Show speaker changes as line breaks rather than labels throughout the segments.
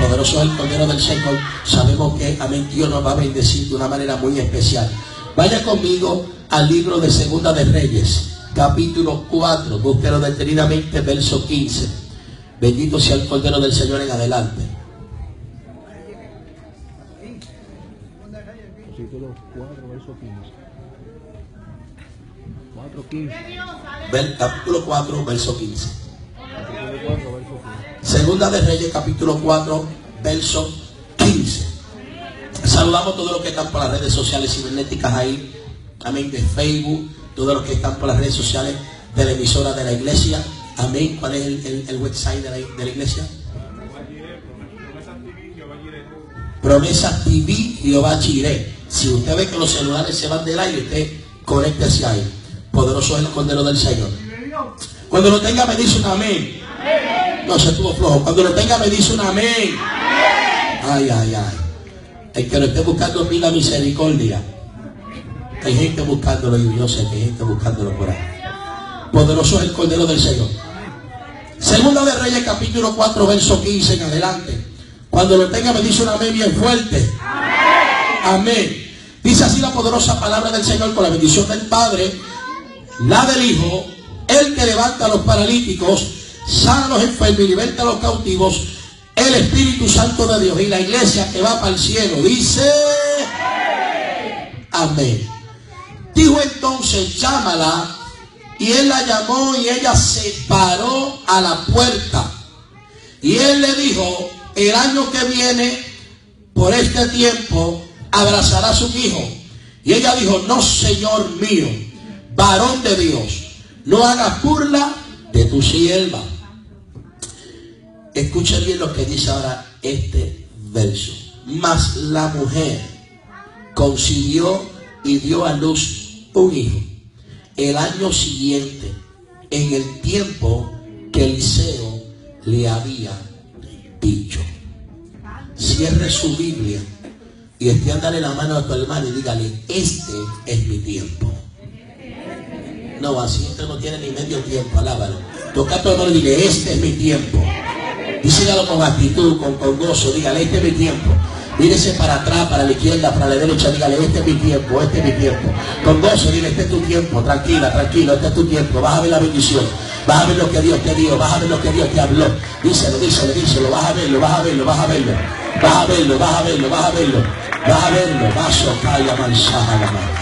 Poderoso es el Cordero del Señor. Sabemos que, amén, Dios nos va a bendecir de una manera muy especial. Vaya conmigo al libro de Segunda de Reyes, capítulo 4. Búsquelo detenidamente, verso 15. Bendito sea el Cordero del Señor en adelante. Capítulo 4, verso 15. 4, 15. Capítulo 4, verso 15. Segunda de Reyes, capítulo 4, verso 15. Saludamos a todos los que están por las redes sociales cibernéticas ahí. Amén. De Facebook, todos los que están por las redes sociales de la emisora de la iglesia. Amén. ¿Cuál es el, website de la, iglesia? Promesa TV Jehová Chiré. Si usted ve que los celulares se van del aire, usted conéctese ahí. Poderoso es el Cordero del Señor. Cuando lo tenga me dice un amén. No se estuvo flojo. Cuando lo tenga me dice un amén. Ay, ay, ay. El que lo esté buscando pida misericordia. Hay gente buscándolo y yo sé que hay gente buscándolo por ahí. Poderoso es el Cordero del Señor. Segunda de Reyes capítulo 4 verso 15 en adelante. Cuando lo tenga me dice un amén bien fuerte. Amén. Dice así la poderosa palabra del Señor con la bendición del Padre, la del Hijo, el que levanta a los paralíticos, sana los enfermos y liberta a los cautivos, el Espíritu Santo de Dios y la iglesia que va para el cielo. Dice, amén. Dijo entonces, llámala. Y él la llamó y ella se paró a la puerta. Y él le dijo, el año que viene, por este tiempo, abrazará a su hijo. Y ella dijo, no, Señor mío, varón de Dios, no hagas burla de tu sierva. Escucha bien lo que dice ahora este verso. Mas la mujer concibió y dio a luz un hijo. El año siguiente, en el tiempo que Eliseo le había dicho. Cierre su Biblia y extiéndale la mano a tu hermano y dígale, este es mi tiempo. No, así usted no tiene ni medio tiempo, alábalo. Toca hermano y dile, este es mi tiempo. Díselo con actitud, con, con gozo, dígale, este es mi tiempo. Mírese para atrás, para la izquierda, para la derecha, dígale, este es mi tiempo, este es mi tiempo. Con gozo, dile, este es tu tiempo, tranquila, tranquilo, este es tu tiempo, vas a ver la bendición, vas a ver lo que Dios te dio, vas a ver lo que Dios te habló. Díselo, díselo, díselo, vas a verlo, vas a verlo, vas a verlo, vas a verlo, vas a verlo, vas a verlo. Vas a verlo, vas a Vas a verlo, vas a verlo.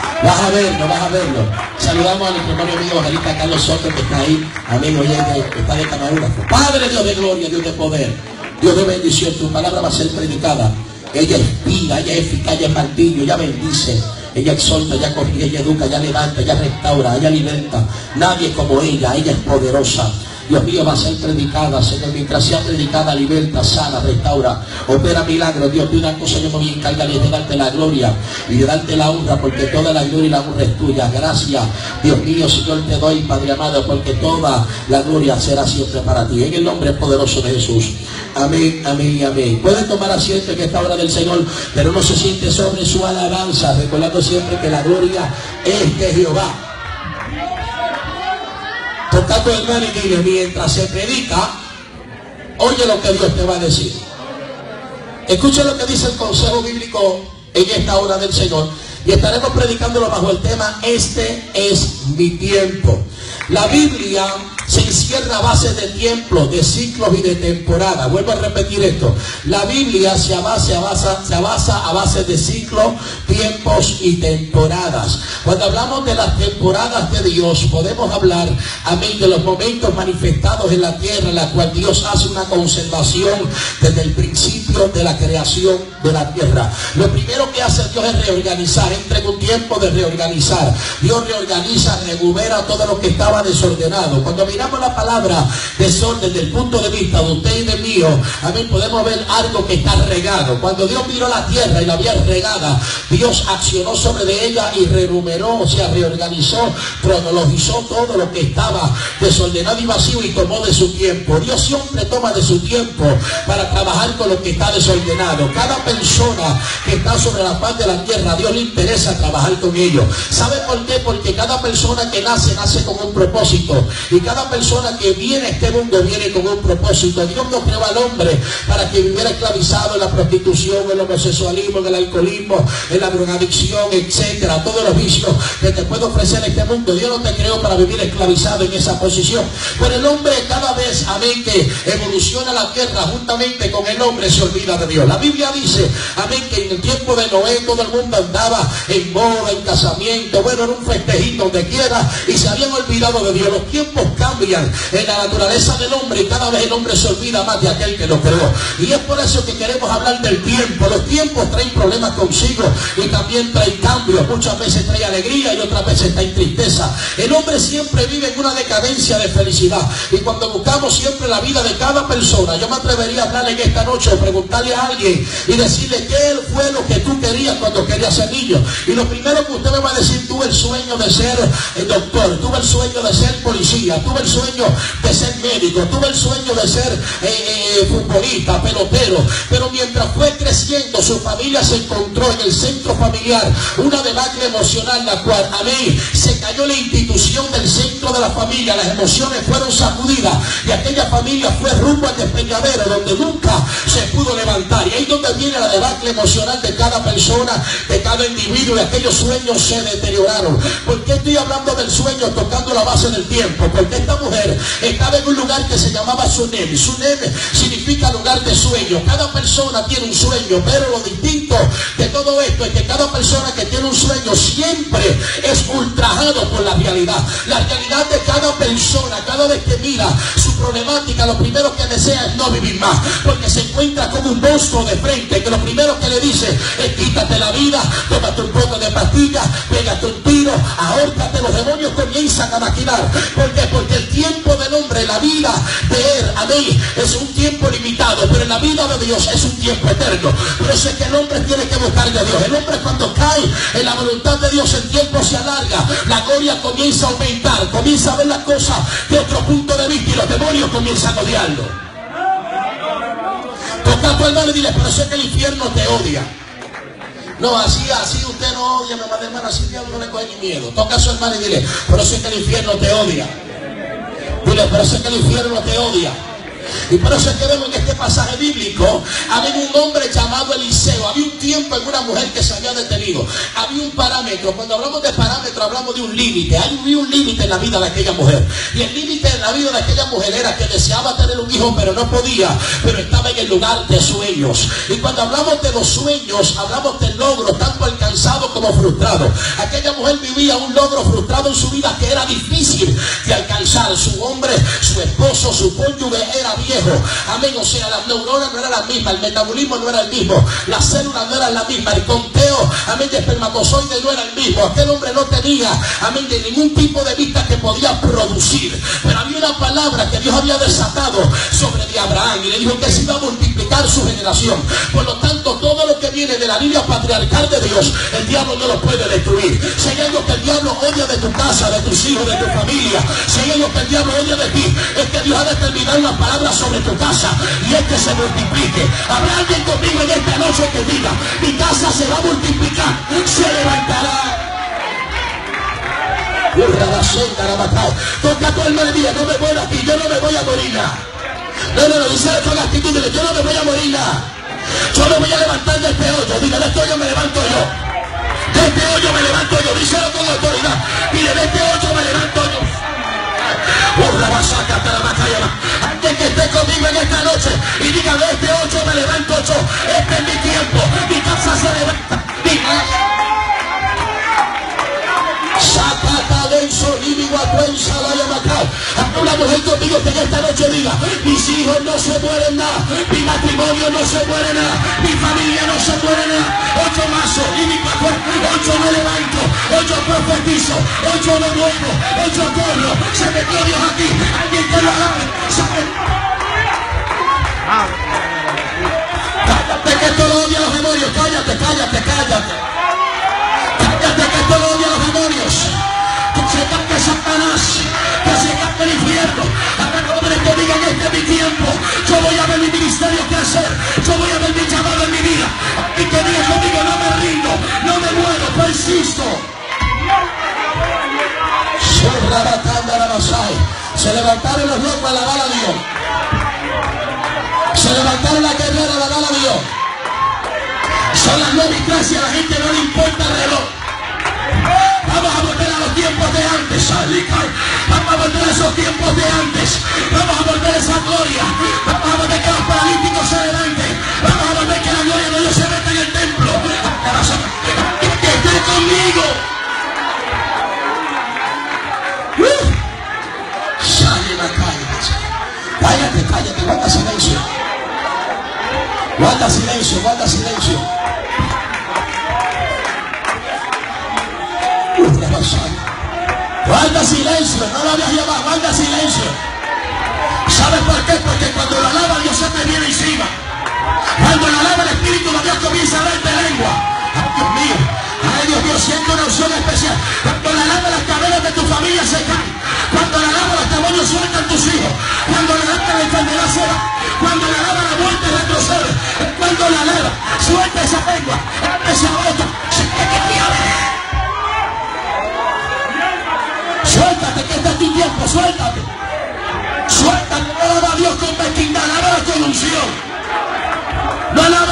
Saludamos a nuestro hermano amigo Angelita Carlos Soto que está ahí. Amigo, que está de camarógrafo. Padre Dios de gloria, Dios de poder. Dios de bendición. Tu palabra va a ser predicada. Ella inspira, ella es eficaz, ella es martillo, ella bendice. Ella exhorta, ella corrige, ella educa, ella levanta, ella restaura, ella alimenta. Nadie como ella, ella es poderosa. Dios mío, va a ser predicada, Señor. Mientras sea predicada, liberta, sana, restaura, opera milagros. Dios, de una cosa yo me voy a encargar de darte la gloria y de darte la honra, porque toda la gloria y la honra es tuya. Gracias, Dios mío, Señor, te doy, Padre amado, porque toda la gloria será siempre para ti. En el nombre poderoso de Jesús. Amén, amén y amén. Pueden tomar asiento en esta hora del Señor, pero no se siente sobre su alabanza, recordando siempre que la gloria es de Jehová. Toca tu hermano y dile, mientras se predica, oye lo que Dios te va a decir. Escucha lo que dice el consejo bíblico en esta hora del Señor. Y estaremos predicándolo bajo el tema, este es mi tiempo. La Biblia se encierra a base de tiempos, de ciclos y de temporadas. Vuelvo a repetir esto. La Biblia se basa, se basa a base de ciclos, tiempos y temporadas. Cuando hablamos de las temporadas de Dios, podemos hablar, amén, de los momentos manifestados en la tierra, en la cual Dios hace una conservación desde el principio de la creación de la tierra. Lo primero que hace Dios es reorganizar, entrega un tiempo de reorganizar. Dios reorganiza, recupera todo lo que estaba desordenado. Cuando miramos la palabra desorden desde el punto de vista de usted y de mío, amén, podemos ver algo que está regado. Cuando Dios miró la tierra y la había regada, Dios accionó sobre de ella y renumeró, o sea, reorganizó, cronologizó todo lo que estaba desordenado y vacío y tomó de su tiempo. Dios siempre toma de su tiempo para trabajar con lo que está desordenado. Cada persona que está sobre la paz de la tierra, a Dios le interesa trabajar con ellos. ¿Sabe por qué? Porque cada persona que nace, nace con un propósito. Y cada persona que viene a este mundo viene con un propósito. Dios no creó al hombre para que viviera esclavizado en la prostitución, en el homosexualismo, en el alcoholismo, en la drogadicción, etcétera, todos los vicios que te puede ofrecer este mundo. Dios no te creó para vivir esclavizado en esa posición. Pero el hombre cada vez, amén, que evoluciona la tierra juntamente con el hombre se olvida de Dios. La Biblia dice, amén, que en el tiempo de Noé todo el mundo andaba en boda, en casamiento, bueno, en un festejito donde quiera y se habían olvidado de Dios. Los tiempos cambian en la naturaleza del hombre y cada vez el hombre se olvida más de aquel que lo creó. Y es por eso que queremos hablar del tiempo. Los tiempos traen problemas consigo y también traen cambios. Muchas veces trae alegría y otras veces trae tristeza. El hombre siempre vive en una decadencia de felicidad. Y cuando buscamos siempre la vida de cada persona, yo me atrevería a hablarle en esta noche preguntarle a alguien y decirle qué fue lo que tú querías cuando querías ser niño. Y lo primero que usted me va a decir, tuve el sueño de ser el eh, doctor, tuve el sueño de ser policía, tuve el sueño de ser médico, tuve el sueño de ser eh, eh, futbolista, pelotero. Pero mientras fue creciendo, su familia se encontró en el centro familiar una debacle emocional, la cual a mí se cayó la institución del centro de la familia, las emociones fueron sacudidas y aquella familia fue rumbo al despeñadero donde nunca se pudo levantar. Y ahí donde viene la debacle emocional de cada persona, de cada individuo, y aquellos sueños se deterioraron. ¿Por qué estoy hablando del sueño tocando la base del tiempo? Porque esta mujer estaba en un lugar que se llamaba Sunem. Sunem significa lugar de sueño. Cada persona tiene un sueño, pero lo distinto de todo esto es que cada persona que tiene un sueño siempre es ultrajado por la realidad. La realidad de cada persona, cada vez que mira su problemática, lo primero que desea es no vivir más. Porque se encuentra como un monstruo de frente, que lo primero que le dice es quítate la vida, tómate un poco de pastillas, pégate un tiro, ahórcate, los demonios comienzan a maquinar. ¿Por qué? Porque el tiempo del hombre, la vida de él, a mí, es un tiempo limitado, pero en la vida de Dios es un tiempo eterno. Por eso es que el hombre tiene que buscarle a Dios. El hombre cuando cae en la voluntad de Dios, el tiempo se alarga, la gloria comienza a aumentar, comienza a ver las cosas de otro punto de vista y los demonios comienzan a odiarlo. Toca a tu hermano y dile, pero sé que el infierno te odia. No, así, así usted no odia, mi madre hermana, así Dios no le coge ni miedo. Toca a su hermano y dile, pero sé que el infierno te odia. Dile, pero sé que el infierno te odia. Y por eso es que vemos en este pasaje bíblico, había un hombre llamado Eliseo, había un tiempo en una mujer que se había detenido, había un parámetro, cuando hablamos de parámetro hablamos de un límite, hay un límite en la vida de aquella mujer. Y el límite en la vida de aquella mujer era que deseaba tener un hijo, pero no podía, pero estaba en el lugar de sueños. Y cuando hablamos de los sueños, hablamos del logro, tanto alcanzado como frustrado. Aquella mujer vivía un logro frustrado en su vida que era difícil de alcanzar. Su hombre, su esposo, su cónyuge era viejo. Amén. O sea, las neuronas no eran las mismas, el metabolismo no era el mismo, las células no eran las mismas, el conteo, amén, de espermatozoides no era el mismo. Aquel hombre no tenía, amén, de ningún tipo de vista que podía producir. Pero había una palabra que Dios había desatado sobre de Abraham y le dijo que se iba a multiplicar su generación. Por lo tanto, todo lo que viene de la línea patriarcal de Dios, el diablo no lo puede destruir. Si hay que el diablo odia de tu casa, de tus hijos, de tu familia, si hay que el diablo odia de ti, es que Dios ha determinado una palabra sobre tu casa y es que se multiplique. Habrá alguien conmigo en esta noche que diga, mi casa se va a multiplicar, se levantará. Toca a tu hermano y no me muero aquí, yo no me voy a morir No, no, no, dice con la actitud, dile, yo no me voy a morir Yo me voy a levantar de este hoyo, diga, de este hoyo me levanto yo. De este hoyo me levanto yo, díselo con autoridad. Dile, de este hoyo me levanto yo. Alguien que esté conmigo en esta noche y diga de este 8 me levanto 8. Este es mi tiempo. Mi casa se levanta. Mi una mujer conmigo que en esta noche diga, mis hijos no se mueren nada, mi matrimonio no se muere nada, mi familia no se muere nada. Ocho mazos y mi papá, ocho me levanto, ocho profetizo, ocho me muevo, ocho corro, levantaron los locos a alabar a Dios. Se levantaron la guerrera a alabar a Dios. Son las nueve y a la gente no le importa el reloj. Vamos a volver a los tiempos de antes, Vamos a volver a esos tiempos de antes. Viene encima. Cuando la alaba el Espíritu de Dios comienza a darte lengua. Dios mío, ay Dios mío, siento una opción especial. Cuando la alaba las cadenas de tu familia se caen. Cuando la alaba los demonios sueltan tus hijos. Cuando la alaba la enfermedad se va. Cuando la alaba la muerte retrocede. Cuando la alaba, suelta esa lengua,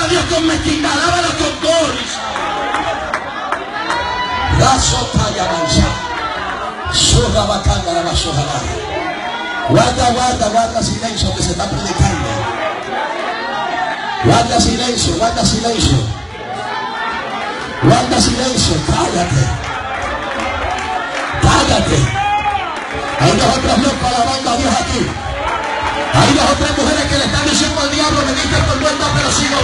Dios con mezquindad, alábalo con doris. Y avanza. Soja bacana la soja Guarda, guarda, guarda silencio que se está predicando. Guarda silencio, guarda silencio. Guarda silencio, cállate. Cállate. Hay dos o tres locos alabando a Dios aquí. Hay dos o tres mujeres que le están diciendo al diablo, me diste por muerta, pero sigo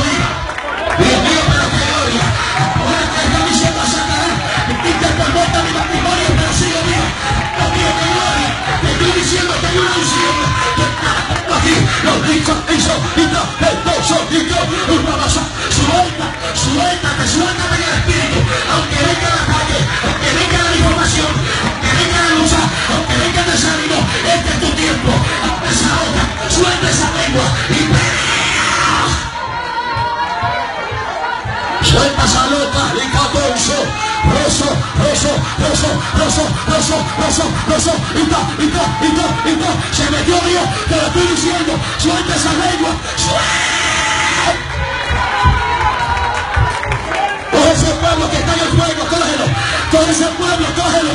los dichos, hizo, el doso, y yo, una masa. Suelta, suéltate, suéltate en el espíritu. Aunque venga la calle, aunque venga la información, aunque venga desánimo, este es tu tiempo. Abre esa boca, suelta esa lengua y roso, roso, roso, roso, y y y y. Se metió Dios, te lo estoy diciendo, suelta esa lengua, suelta. Coge ese pueblo que está en el fuego, cógelo. Coge ese pueblo, cógelo.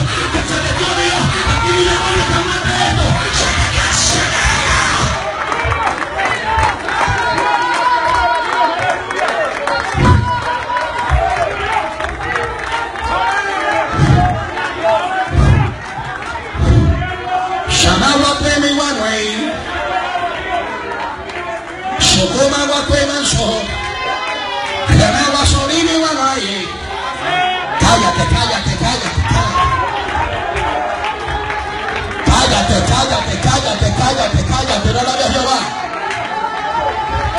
No la a Jehová.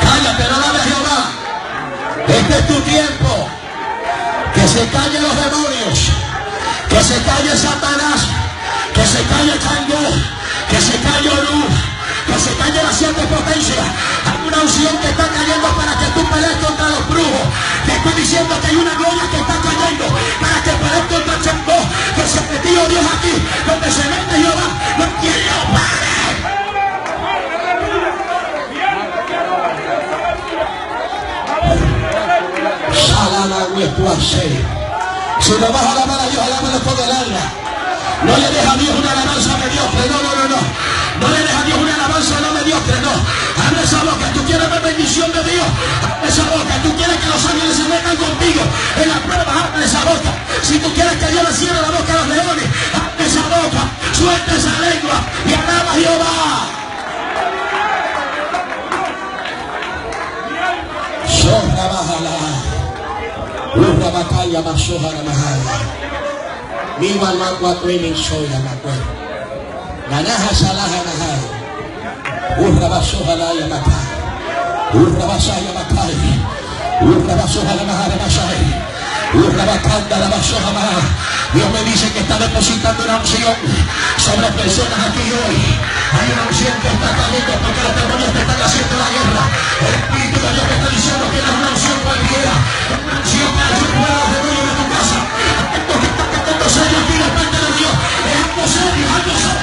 Cállate, no la a Jehová. Este es tu tiempo. Que se callen los demonios. Que se calle Satanás. Que se calle Cangú. Que se calle Luz que se calle la siete potencia. Hay una unción que está cayendo para que tú pelees contra los brujos. Te estoy diciendo que hay una gloria que está cayendo para que pelees contra Chambó. Que se metió Dios aquí, donde se mete Jehová, no quiere pare. Si lo vas a alabar a Dios, alábalo con el alma. No le deja a Dios una alabanza mediocre. No, no, no, no. No le deja a Dios una alabanza no mediocre. No. Abre esa boca. Tú quieres ver bendición de Dios. Abre esa boca. Tú quieres que los ángeles se metan contigo. En la prueba, abre esa boca. Si tú quieres que Dios le cierre la boca a los leones, abre esa boca. Suelta esa lengua y alaba a Jehová. Lunda batali ya mashoha na mahali. Miwa lagwa kweli shoya na kweli nanaha salaha na hai. Urra bashoha la ya matai urra basha ya matai urra bashoha la mahali mashahi. Dios me dice que está depositando una unción sobre personas aquí hoy. Hay una unción que está cayendo porque los demonios te están haciendo la guerra. El Espíritu de Dios te está diciendo que no es una unción cualquiera. Una unción que ayuda a los demonios de tu casa. Esto que está serio aquí de parte de Dios. Es algo serio, algo serio.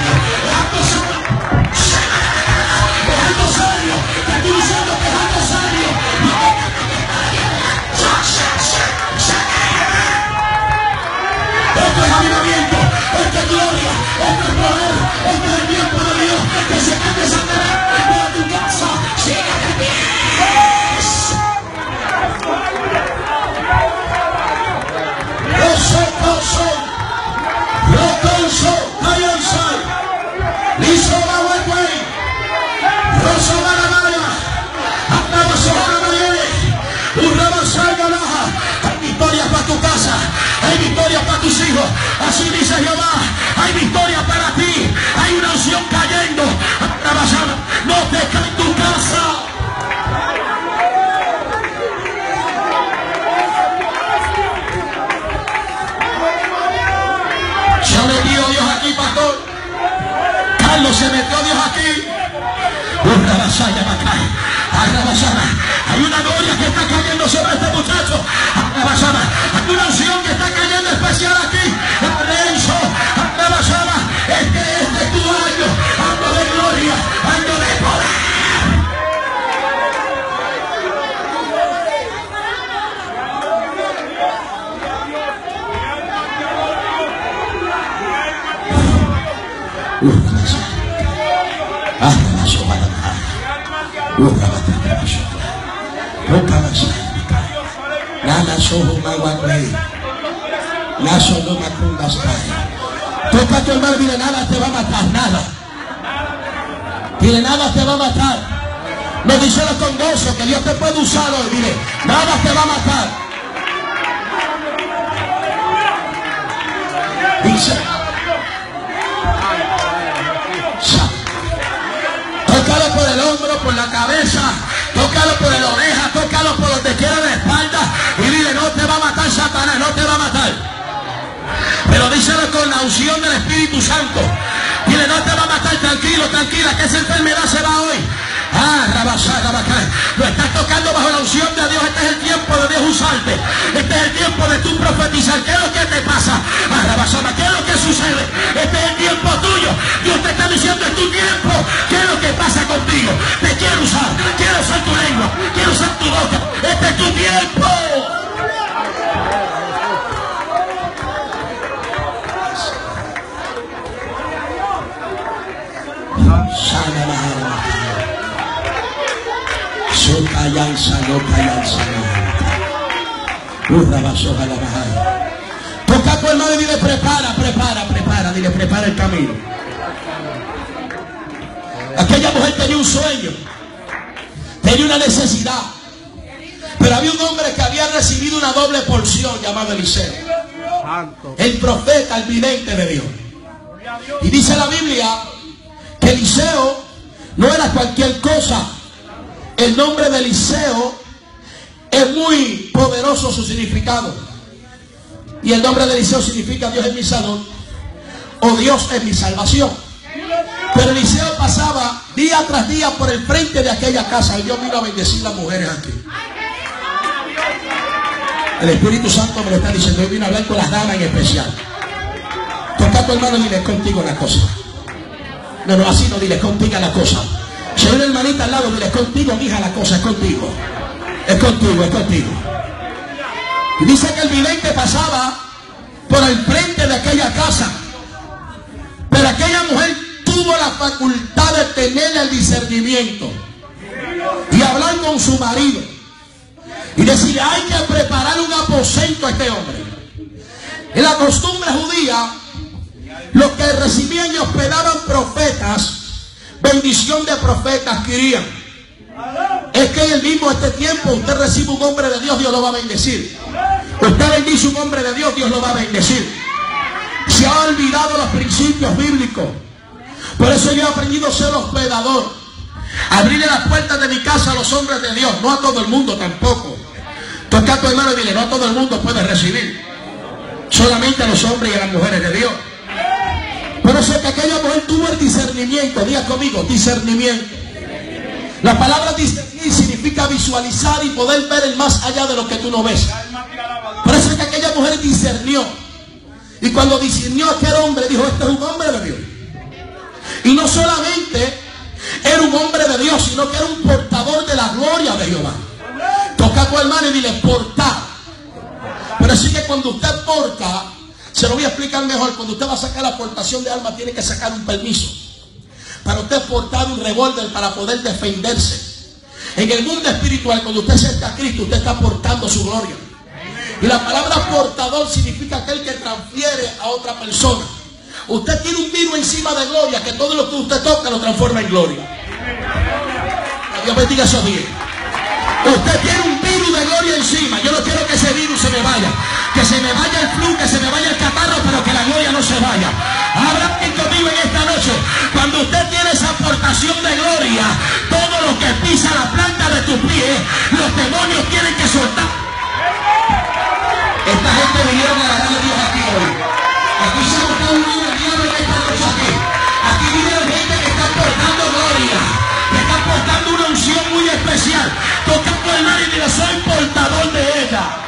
Toca tu hermano dile, nada te va a matar, nada. Dile, nada te va a matar. No díselo con gozo que Dios te puede usar hoy. Dile, nada te va a matar. Dice. Tócalo por el hombro, por la cabeza. Tócalo por la oreja, tócalo por donde quiera de espalda. Y dile, no te va a matar Satanás, no te va a matar. Pero díselo con la unción del Espíritu Santo. Dile, no te va a matar, tranquilo, tranquila, que esa enfermedad se va hoy. Ah, rabasada, Lo estás tocando bajo la unción de Dios. Este es el tiempo de Dios usarte. Este es el tiempo de tu profetizar. ¿Qué es lo que te pasa? Ah, ¿qué es lo que sucede? Este es el tiempo tuyo. Dios te está diciendo, es tu tiempo. ¿Qué es lo Te quiero usar. Quiero usar tu lengua. Quiero usar tu boca. Este es tu tiempo. Toca a tu hermano y dile prepara, prepara, prepara, dile prepara el camino. Mujer tenía un sueño, tenía una necesidad. Pero había un hombre que había recibido una doble porción llamado Eliseo. El profeta, el vidente de Dios. Y dice la Biblia que Eliseo no era cualquier cosa. El nombre de Eliseo es muy poderoso su significado. Y el nombre de Eliseo significa Dios es mi salud o Dios es mi salvación. Pero Eliseo pasaba día tras día por el frente de aquella casa y Dios vino a bendecir las mujeres aquí. El Espíritu Santo me lo está diciendo. Yo vino a hablar con las damas en especial. Toca a tu hermano y dile contigo la cosa. No, no, así no, dile contigo la cosa. Si hay una hermanita al lado, dile contigo, mija, la cosa es contigo. Es contigo, es contigo. Dice que el vidente pasaba por el frente de aquella casa. Pero aquella mujer tuvo la facultad de tener el discernimiento. Y hablar con su marido. Y decirle, hay que preparar un aposento a este hombre. En la costumbre judía, los que recibían y hospedaban profetas, bendición de profetas querían. Es que en el mismo este tiempo usted recibe un hombre de Dios, Dios lo va a bendecir. Usted bendice un hombre de Dios, Dios lo va a bendecir. Se ha olvidado los principios bíblicos. Por eso yo he aprendido a ser hospedador. Abrirle las puertas de mi casa a los hombres de Dios, no a todo el mundo tampoco. Toca a tu hermano y dile, no a todo el mundo puede recibir. Solamente a los hombres y a las mujeres de Dior. Por eso que aquella mujer tuvo el discernimiento. Diga conmigo, discernimiento. La palabra discernir significa visualizar y poder ver el más allá de lo que tú no ves. Por eso que aquella mujer discernió. Y cuando discernió aquel hombre, dijo, este es un hombre de Dios. Y no solamente era un hombre de Dios, sino que era un portador de la gloria de Jehová. Toca a tu hermano y dile, portar. Pero así que cuando usted porta, se lo voy a explicar mejor. Cuando usted va a sacar la aportación de alma, tiene que sacar un permiso. Para usted portar un revólver para poder defenderse. En el mundo espiritual, cuando usted acerca a Cristo, usted está portando su gloria. Y la palabra portador significa aquel que transfiere a otra persona. Usted tiene un virus encima de gloria que todo lo que usted toca lo transforma en gloria. Dios bendiga esos días. Usted tiene un virus de gloria encima. Yo no quiero que ese virus se me vaya. Que se me vaya el flu, que se me vaya el catarro, pero que la gloria no se vaya. Habla conmigo en esta noche. Cuando usted tiene esa aportación de gloria, todo lo que pisa la planta de tu pie, los demonios tienen que soltar. Esta gente vinieron a la Dios aquí hoy. Aquí se especial. Toca tu hermano y soy portador de ella.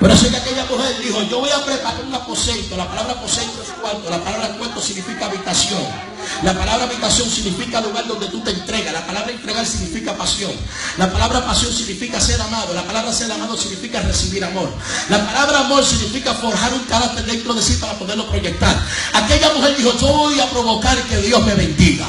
Por eso que aquella mujer dijo, yo voy a preparar un aposento. La palabra aposento es cuarto. La palabra significa habitación. La palabra habitación significa lugar donde tú te entregas. La palabra entregar significa pasión. La palabra pasión significa ser amado. La palabra ser amado significa recibir amor. La palabra amor significa forjar un carácter dentro de sí para poderlo proyectar. Aquella mujer dijo, yo voy a provocar que Dios me bendiga.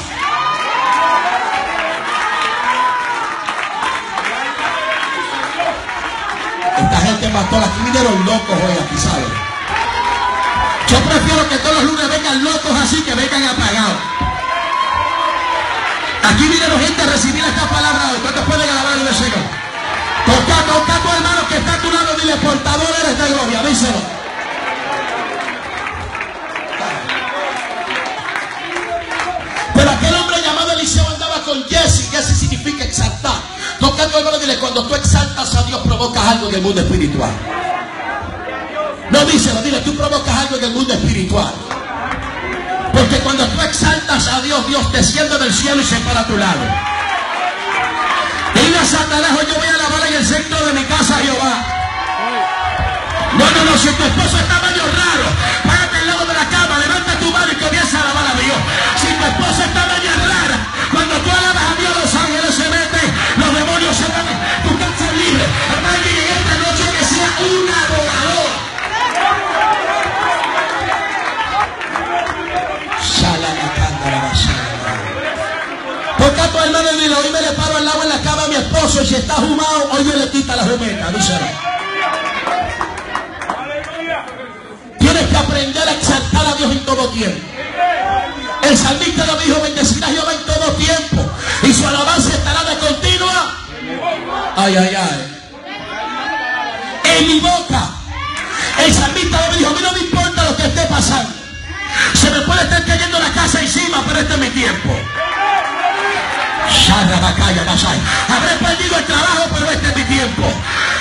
Esta gente pastor, aquí vinieron locos hoy aquí, ¿sabes? Yo prefiero que todos los lunes vengan locos así que vengan apagados. Aquí vinieron gente a recibir esta palabra hoy. ¿Cuántos pueden alabar al Señor? Toca, toca a tu hermano que está a tu lado, dile, portador eres de gloria, díselo. Pero aquel hombre llamado Eliseo andaba con Jesse. Jesse significa exaltar. Toca a tu hermano, dile, cuando tú exaltas a Dios provocas algo en mundo espiritual. No díselo, dile, tú provocas algo en el mundo espiritual. Porque cuando tú exaltas a Dios, Dios te siente del cielo y se para a tu lado. Dile a Satanás, yo voy a alabar en el centro de mi casa Jehová. No, no, no, si tu esposo está medio raro, párate al lado de la cama, levanta tu mano y comienza a alabar a Dios. Si tu esposa está medio rara, cuando tú alabas a Dios, los ángeles se meten, los demonios se van, tu casa es libre. Hermano, en esta noche que sea un hoy me le paro al lado en la cama a mi esposo y si está fumado, hoy me le quita la jumeta, díselo. Tienes que aprender a exaltar a Dios en todo tiempo. El salmista lo dijo, bendecirá a Jehová en todo tiempo y su alabanza estará de continua. Ay, ay, ay. En mi boca. El salmista lo dijo, a mí no me importa lo que esté pasando. Se me puede estar cayendo la casa encima, pero este es mi tiempo. Habré perdido el trabajo, pero este es mi tiempo.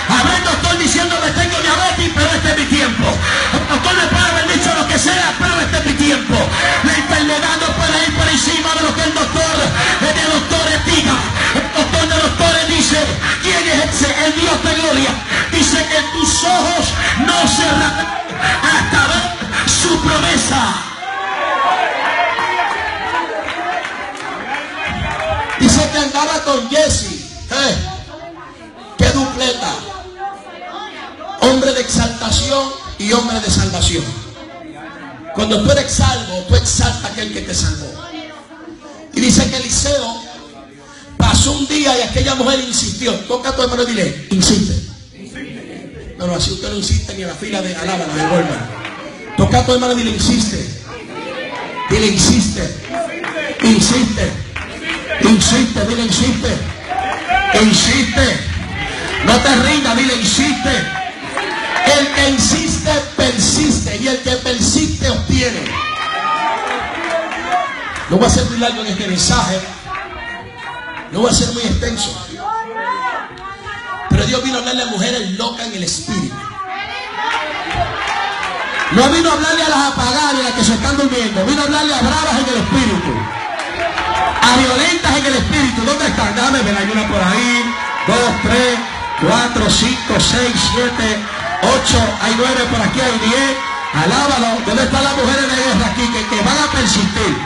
Habré el doctor diciendo que tengo diabetes, pero este es mi tiempo. El doctor me puede haber dicho lo que sea, pero este es mi tiempo. La enfermedad no puede ir por encima y hombre de salvación. Cuando tú eres salvo, tú exaltas a aquel que te salvó. Y dice que Eliseo pasó un día y aquella mujer insistió. Toca a tu hermano y dile, insiste. No, no, así usted no insiste ni la fila de alábala, de. Toca a tu hermano y dile, insiste. Dile, insiste. Insiste. Insiste, dile, insiste. Insiste. No te rindas, dile, insiste. El que insiste, persiste. Y el que persiste, obtiene. No voy a ser muy largo en este mensaje. No voy a ser muy extenso. Pero Dios vino a hablarle a mujeres locas en el espíritu. No vino a hablarle a las apagadas y a las que se están durmiendo. Vino a hablarle a bravas en el espíritu. A violentas en el espíritu. ¿Dónde están? Dame ver. Hay una por ahí. Dos, tres, cuatro, cinco, seis, siete, ocho. Hay nueve por aquí. Hay diez. Alábalo. ¿Dónde están las mujeres de guerra aquí que, que van a persistir?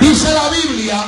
Dice la Biblia